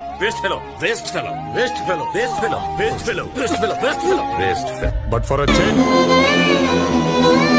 Waste fellow, waste fellow, waste fellow, waste fellow, waste fellow, waste fellow, waste fellow, waste fellow. But for a change.